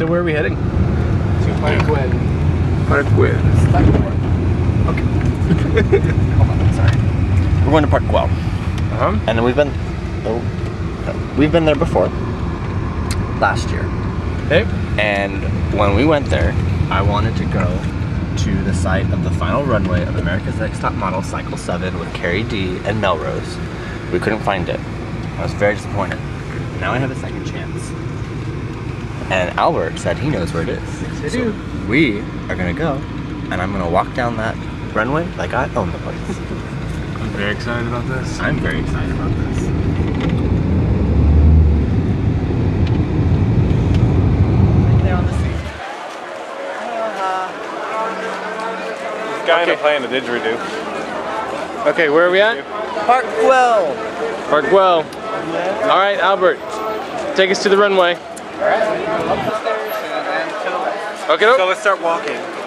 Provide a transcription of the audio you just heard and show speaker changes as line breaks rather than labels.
So where are we heading?
To Park Guell.
Parkwell.
Okay. Hold on, sorry.
We're going to Park Guell,
Uh-huh.
and we've been oh, we've been there before last year.
Hey.
And when we went there, I wanted to go to the site of the final runway of America's Next Top Model Cycle 7 with Caridee and Melrose. We couldn't find it. I was very disappointed. Now I have a second chance. And Albert said he knows where it is.
Yes, I
So
do.
we are gonna go, and I'm gonna walk down that runway like I own the place.
I'm very excited about this.
I'm very excited about this.
Guy in
Okay.
a playing the didgeridoo.
Okay, where are we at?
Park Guell!
Parkwell. All right, Albert. Take us to the runway. Okay,
So let's start walking.